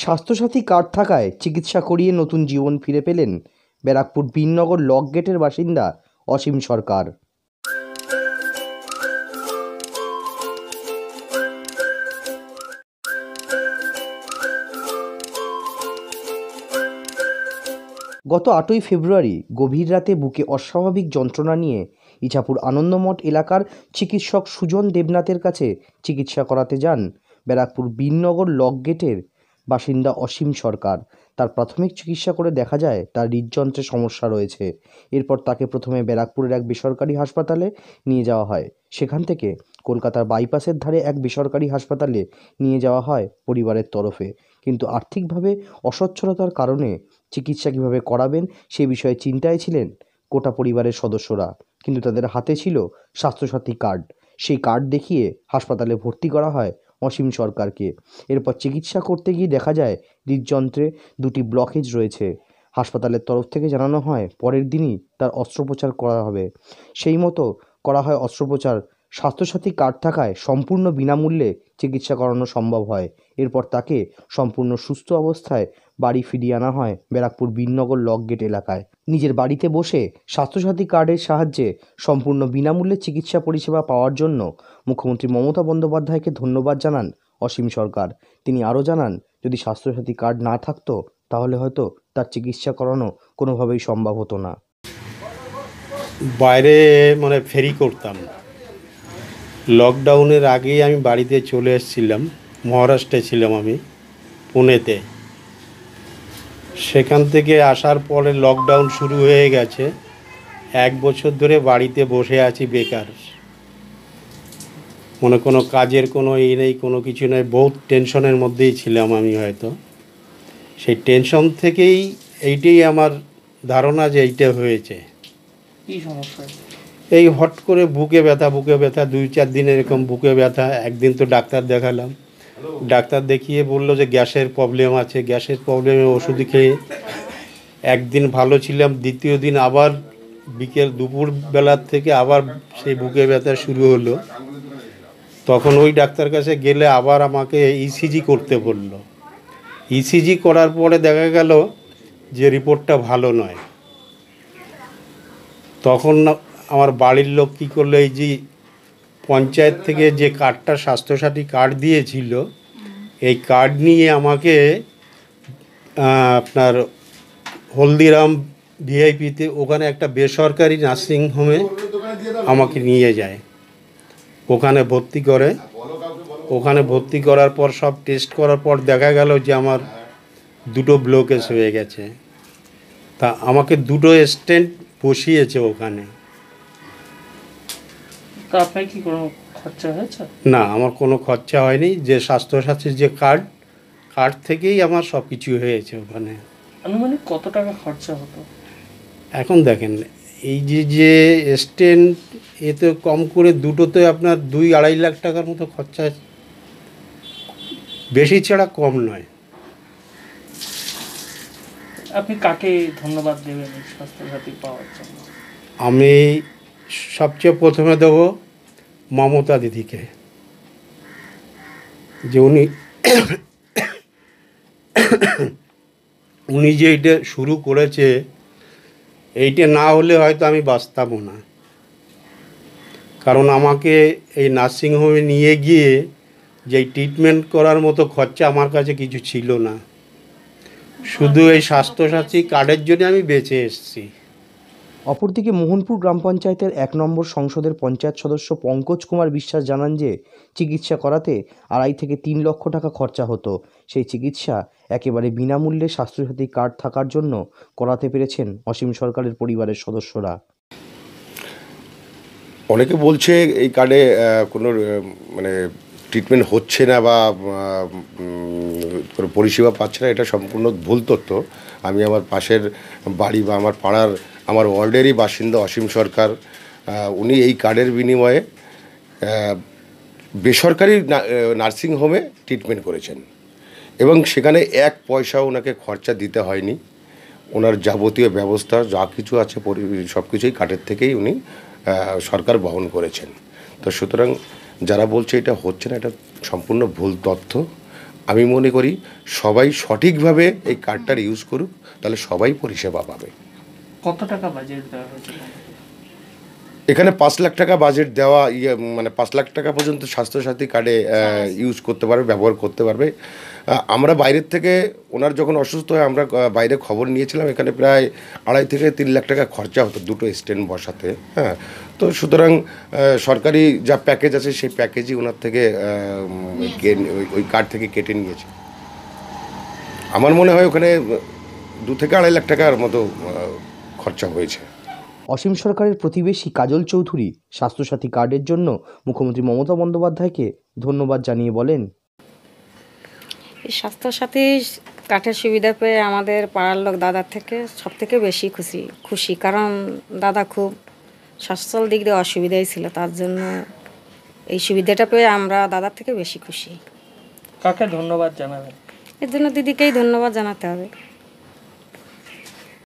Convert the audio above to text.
Swasthya Sathi card থাকায় চিকিৎসা করিয়ে নতুন জীবন ফিরে পেলেন ব্যারাকপুর বিননগর লক গেটের বাসিন্দা অসীম সরকার। গত আটই ফেব্রুয়ারি গভীর রাতে বুকে অস্বাভাবিক যন্ত্রণা নিয়ে ইছাপুর আনন্দমঠ এলাকার চিকিৎসক সুজন দেবনাথের কাছে চিকিৎসা করাতে যান ব্যারাকপুর বিননগর লক গেটের বাসিন্দা অসীম সরকার। তার প্রাথমিক চিকিৎসা করে দেখা যায়, তার হৃদযন্ত্রে সমস্যা রয়েছে। এরপর তাকে প্রথমে ব্যারাকপুরের এক বেসরকারি হাসপাতালে নিয়ে যাওয়া হয়। সেখান থেকে কলকাতার বাইপাসের ধারে এক বেসরকারি হাসপাতালে নিয়ে যাওয়া হয় পরিবারের তরফে। কিন্তু আর্থিকভাবে অসচ্ছলতার কারণে চিকিৎসা কীভাবে করাবেন সে বিষয়ে চিন্তায় ছিলেন গোটা পরিবারের সদস্যরা। কিন্তু তাদের হাতে ছিল স্বাস্থ্যসাথী কার্ড। সেই কার্ড দেখিয়ে হাসপাতালে ভর্তি করা হয় অসীম সরকারকে। এরপর চিকিৎসা করতে গিয়ে দেখা যায়, হৃদযন্ত্রে দুটি ব্লকেজ রয়েছে। হাসপাতালের তরফ থেকে জানানো হয়, পরের দিনই তার অস্ত্রোপচার করা হবে। সেই মতো করা হয় অস্ত্রোপচার। স্বাস্থ্যসাথী কার্ড থাকায় সম্পূর্ণ বিনামূল্যে চিকিৎসা করানো সম্ভব হয়। এরপর তাকে সম্পূর্ণ সুস্থ অবস্থায় বাড়ি ফিরিয়ে আনা হয় ব্যারাকপুর বিননগর লক গেট এলাকায়। নিজের বাড়িতে বসে স্বাস্থ্যসাথী কার্ডের সাহায্যে সম্পূর্ণ বিনামূল্যে চিকিৎসা পরিষেবা পাওয়ার জন্য মুখ্যমন্ত্রী মমতা বন্দ্যোপাধ্যায়কে ধন্যবাদ জানান অসীম সরকার। তিনি আরও জানান, যদি স্বাস্থ্যসাথী কার্ড না থাকতো, তাহলে হয়তো তার চিকিৎসা করানো কোনোভাবেই সম্ভব হতো না। বাইরে মানে ফেরি করতাম। লকডাউনের আগেই আমি বাড়িতে চলে এসেছিলাম, মহারাষ্ট্রে ছিলাম আমি, পুনেতে। সেখান থেকে আসার পরে লকডাউন শুরু হয়ে গেছে। এক বছর ধরে বাড়িতে বসে আছি বেকার। মনে কোনো কাজের কোনো ই নেই কোনো কিছু নেই বহুত টেনশনের মধ্যেই ছিলাম আমি হয়তো। সেই টেনশন থেকেই এইটাই আমার ধারণা যে এইটা হয়েছে। এই হট করে বুকে ব্যথা বুকে ব্যথা দুই চার দিন এরকম বুকে ব্যথা একদিন তো ডাক্তার দেখালাম। ডাক্তার দেখিয়ে বলল যে গ্যাসের প্রবলেম আছে, গ্যাসের প্রবলেমে ওষুধ খেয়ে একদিন ভালো ছিলাম, দ্বিতীয় দিন আবার বিকেল দুপুর বেলার থেকে আবার সেই বুকে ব্যথা শুরু হলো। তখন ওই ডাক্তার কাছে গেলে আবার আমাকে ইসিজি করতে বলল। ইসিজি করার পরে দেখা গেল যে রিপোর্টটা ভালো নয়। তখন আমার বাড়ির লোক কী করল, এই যে পঞ্চায়েত থেকে যে কার্ডটা স্বাস্থ্যসাথী কার্ড দিয়েছিল, এই কার্ড নিয়ে আমাকে আপনার হলদিরাম ভিআইপিতে ওখানে একটা বেসরকারি নার্সিং হোমে আমাকে নিয়ে যায়। ওখানে ভর্তি করে। ওখানে ভর্তি করার পর, সব টেস্ট করার পর দেখা গেল যে আমার দুটো ব্লকেজ হয়ে গেছে। তা আমাকে দুটো স্টেন্ট বসিয়েছে ওখানে। তা আপনার কি কোনো খরচা হয়েছে? না আমার কোনো খরচা হয়নি। যে স্বাস্থ্যসাথীর যে কার্ড কার্ড থেকেই আমার সব কিছু হয়েছে ওখানে। আনুমানিক কত টাকা খরচা হতো? এখন দেখেন এই যে যে স্টেন্ট এতে কম করে দুটোতে আপনার দুই আড়াই লাখ টাকার মতো খরচা বেশি ছাড়া কম নয়। আপনি কাকে ধন্যবাদ দেবেন স্বাস্থ্যসাথী পাওয়ার জন্য? আমি সবচেয়ে প্রথমে দেব মমতা দিদিকে, যে উনি উনি যে এইটা শুরু করেছে, এইটা না হলে হয়তো আমি বাঁচতামও না। কারণ আমাকে এই নার্সিংহোমে নিয়ে গিয়ে যে ট্রিটমেন্ট করার মতো খরচা আমার কাছে কিছু ছিল না। শুধু এই স্বাস্থ্যসাথী কার্ডের জন্য আমি বেঁচে এসেছি। অপরদিকে মোহনপুর গ্রাম পঞ্চায়েতের এক নম্বর সংসদের পঞ্চায়েত সদস্য পঙ্কজ কুমার বিশ্বাস জানান যে, চিকিৎসা করাতে আড়াই থেকে তিন লক্ষ টাকা খরচা হতো। সেই চিকিৎসা একেবারে বিনামূল্যে স্বাস্থ্যসাথী কার্ড থাকার জন্য করাতে পেরেছেন অসীম সরকারের পরিবারের সদস্যরা। অনেকে বলছে এই কার্ডে কোনো মানে ট্রিটমেন্ট হচ্ছে না বা পরিষেবা পাচ্ছে না, এটা সম্পূর্ণ ভুল তথ্য। আমি আমার পাশের বাড়ি বা আমার পাড়ার আমার ওয়ার্ল্ডেরই বাসিন্দা অসীম সরকার উনি এই কার্ডের বিনিময়ে বেসরকারি নার্সিং হোমে ট্রিটমেন্ট করেছেন। এবং সেখানে এক পয়সাও ওনাকে খরচা দিতে হয়নি। ওনার যাবতীয় ব্যবস্থা, যা কিছু আছে সব কিছুই কার্ডের থেকেই উনি সরকার বহন করেছেন। তো সুতরাং যারা বলছে এটা হচ্ছে না, এটা সম্পূর্ণ ভুল তথ্য। আমি মনে করি সবাই সঠিকভাবে এই কার্ডটার ইউজ করুক, তাহলে সবাই পরিষেবা পাবে। কত টাকা বাজেট দেওয়া হয়েছিল এখানে পাঁচ লাখ টাকা বাজেট দেওয়া ইয়ে মানে পাঁচ লাখ টাকা পর্যন্ত স্বাস্থ্যসাথী কার্ডে ইউজ করতে পারবে ব্যবহার করতে পারবে। আমরা বাইরের থেকে ওনার যখন অসুস্থ হয় আমরা বাইরে খবর নিয়েছিলাম এখানে প্রায় আড়াই থেকে তিন লাখ টাকা খরচা হতো দুটো স্ট্যান্ড বসাতে হ্যাঁ। তো সুতরাং সরকারি যা প্যাকেজ আছে সেই প্যাকেজই ওনার থেকে ওই- কার্ড থেকে কেটে নিয়েছে। আমার মনে হয় ওখানে দু থেকে আড়াই লাখ টাকার মতো খরচা হয়েছে। অসীম সরকারের প্রতিবেশী কাজল চৌধুরী স্বাস্থ্যসাথী কার্ডের জন্য মুখ্যমন্ত্রী মমতা বন্দ্যোপাধ্যায়কে ধন্যবাদ জানিয়ে বলেন। এই স্বাস্থ্যসাথী কাঠের সুবিধা পেয়ে আমাদের পাড়ার লোক দাদার থেকে সব থেকে বেশি খুশি খুশি। কারণ দাদা খুব স্বাস্থ্যর দিক দিয়ে অসুবিধাই ছিল তার জন্য এই সুবিধাটা পেয়ে আমরা দাদার থেকে বেশি খুশি। কাকে ধন্যবাদ জানাবেন? এর জন্য দিদিকেই ধন্যবাদ জানাতে হবে।